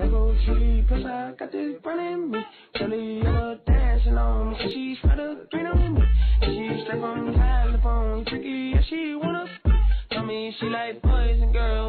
Lego tree, plus I got this burning me. Kelly ever dancing on me, so spread try green on me. She straight from California, freaky, yeah, she wanna. Tell me she like boys and girls,